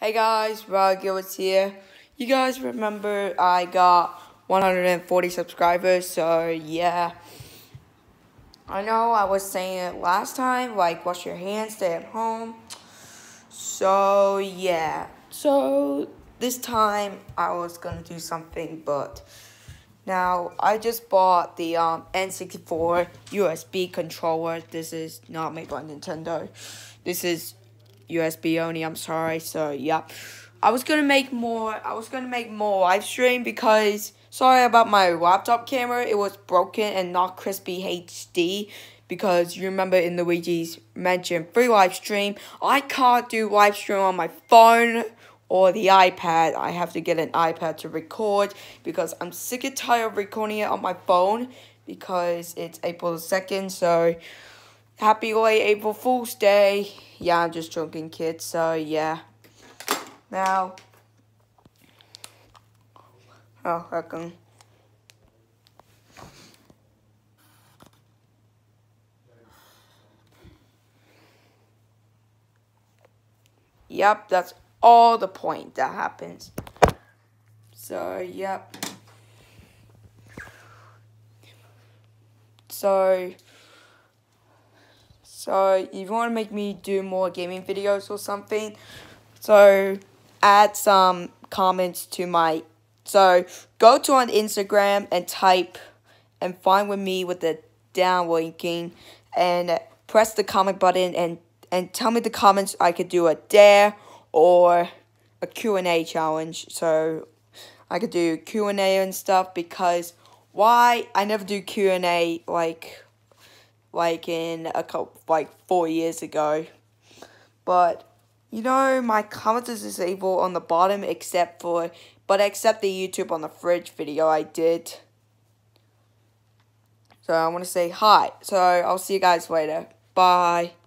Hey guys, Rod Gilbert's here. You guys remember I got 140 subscribers, so yeah. I know I was saying it last time, like wash your hands, stay at home. So yeah. So this time I was gonna do something, but now I just bought the um, N64 USB controller. This is not made by Nintendo. This is USB only. I'm sorry. So yeah, I was gonna make more. I was gonna make more live stream because sorry about my laptop camera. It was broken and not crispy HD because you remember in Luigi's Mansion free live stream. I can't do live stream on my phone or the iPad. I have to get an iPad to record because I'm sick and tired of recording it on my phone because it's April 2nd. So happy late April Fool's Day. Yeah, I'm just joking, kids. So yeah. Now, oh, welcome. Yep, that's all the point that happens. So, yep. So, so if you want to make me do more gaming videos or something, so add some comments to my, so go to on Instagram and type and find with me with the down linking and press the comment button and and tell me the comments I could do a dare or a Q&A challenge. So I could do Q&A and stuff because why I never do Q&A like like in a couple like 4 years ago. But you know, my comments is disabled on the bottom except for but except the YouTube on the fridge video I did. So I want to say hi. So I'll see you guys later. Bye.